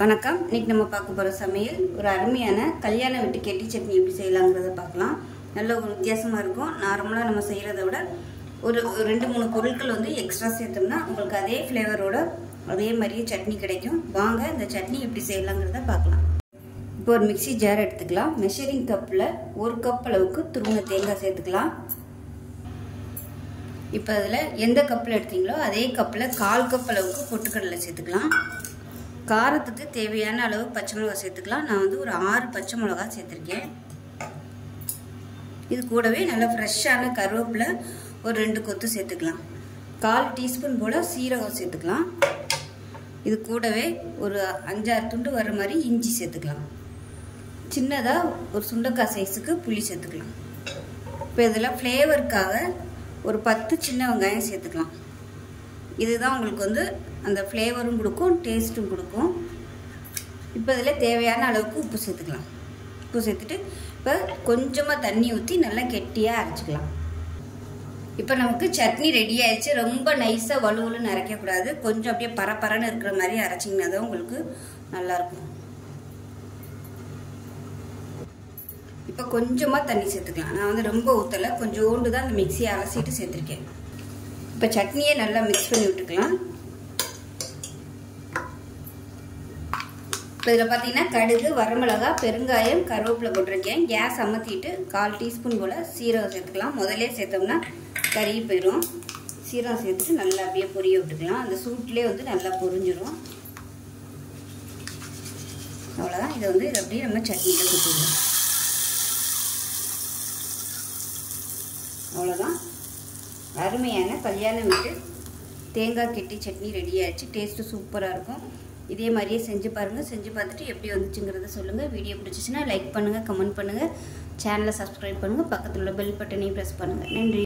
வணக்கம். இன்னைக்கு நம்ம பார்க்க போகிற சமையல் ஒரு அருமையான கல்யாண வீட்டு கெட்டி சட்னி எப்படி செய்யலாங்கிறத பார்க்கலாம். நல்ல ஒரு வித்தியாசமாக இருக்கும். நார்மலாக நம்ம செய்கிறத விட ஒரு ஒரு ரெண்டு மூணு பொருட்கள் வந்து எக்ஸ்ட்ரா சேர்த்தோம்னா உங்களுக்கு அதே ஃப்ளேவரோட அதே மாதிரியே சட்னி கிடைக்கும். வாங்க இந்த சட்னி எப்படி செய்யலாங்கிறத பார்க்கலாம். இப்போ ஒரு மிக்ஸி ஜார் எடுத்துக்கலாம். மெஷரிங் கப்பில் ஒரு கப் அளவுக்கு துருங்க தேங்காய் சேர்த்துக்கலாம். இப்போ அதில் எந்த கப்பில் எடுத்தீங்களோ அதே கப்பில் கால் கப் அளவுக்கு பொட்டுக்கடலை சேர்த்துக்கலாம். காரத்துக்கு தேவையான அளவு பச்சை மிளகா சேர்த்துக்கலாம். நான் வந்து ஒரு ஆறு பச்சை மிளகா சேர்த்துருக்கேன். இது கூடவே நல்லா ஃப்ரெஷ்ஷான கருவேப்பிலை ஒரு ரெண்டு கொத்து சேர்த்துக்கலாம். கால் டீஸ்பூன் போல் சீரகம் சேர்த்துக்கலாம். இது கூடவே ஒரு அஞ்சாறு துண்டு வர மாதிரி இஞ்சி சேர்த்துக்கலாம். சின்னதாக ஒரு சுண்டக்காய் சைஸுக்கு புளி சேர்த்துக்கலாம். இப்போ இதில் ஃப்ளேவருக்காக ஒரு பத்து சின்ன வெங்காயம் சேர்த்துக்கலாம். இதுதான் உங்களுக்கு வந்து அந்த ஃப்ளேவரும் கொடுக்கும் டேஸ்ட்டும் கொடுக்கும். இப்போ இதில் தேவையான அளவுக்கு உப்பு சேர்த்துக்கலாம். உப்பு சேர்த்துட்டு இப்போ கொஞ்சமாக தண்ணி ஊற்றி நல்லா கெட்டியாக அரைச்சிக்கலாம். இப்போ நமக்கு சட்னி ரெடி ஆயிடுச்சு. ரொம்ப நைஸாக வலுவலுன்னு அரைக்கக்கூடாது. கொஞ்சம் அப்படியே பரப்பரன்னு இருக்கிற மாதிரி அரைச்சிங்கன்னா தான் உங்களுக்கு நல்லாயிருக்கும். இப்போ கொஞ்சமாக தண்ணி சேர்த்துக்கலாம். நான் வந்து ரொம்ப ஊற்றலை கொஞ்சோண்டு தான் அந்த மிக்சியை அலசிட்டு சேர்த்துருக்கேன். இப்போ சட்னியை நல்லா மிக்ஸ் பண்ணி விட்டுக்கலாம். இப்போ இதில் பார்த்தீங்கன்னா கடுகு வரமிளகா பெருங்காயம் கருவேப்பிலை போட்டிருக்கேன். கேஸ் அமர்த்திட்டு கால் டீஸ்பூன் போல் சீரகம் சேர்த்துக்கலாம். முதலே சேர்த்தோம்னா கறி போயிடும் சீரகம் சேர்த்துட்டு நல்லா அப்படியே பொரிய விட்டுக்கலாம். அந்த சூட்லேயே வந்து நல்லா பொரிஞ்சிடும் அவ்வளோதான் இதை வந்து இதை அப்படியே நம்ம சட்னியில் கொடுத்துடலாம் அவ்வளோதான் அருமையான கல்யாண வீட்டு தேங்காய் கெட்டி சட்னி ரெடி ஆயிடுச்சு டேஸ்ட்டு சூப்பராக இருக்கும். இதே மாதிரியே செஞ்சு பாருங்கள் செஞ்சு பார்த்துட்டு எப்படி வந்துச்சுங்கிறத சொல்லுங்கள் வீடியோ பிடிச்சிச்சின்னா லைக் பண்ணுங்கள் கமெண்ட் பண்ணுங்கள் சேனலை சப்ஸ்கிரைப் பண்ணுங்கள் பக்கத்தில் உள்ள பெல் பட்டனையும் ப்ரெஸ் பண்ணுங்கள் நன்றி.